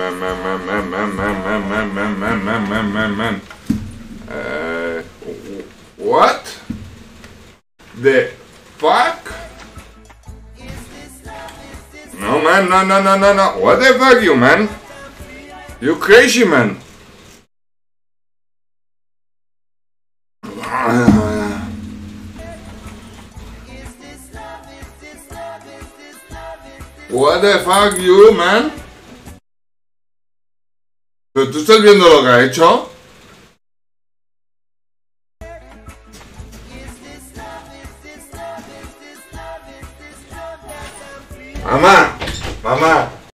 man, man, man, man, man, man, man, man, man, man, man, man, man. Uh, what? The fuck? No, man, no, no, no, no, no. What the fuck, you, man? You crazy, man. What the fuck, you, man? ¿Pero tú estás viendo lo que ha hecho? Mamá, mamá,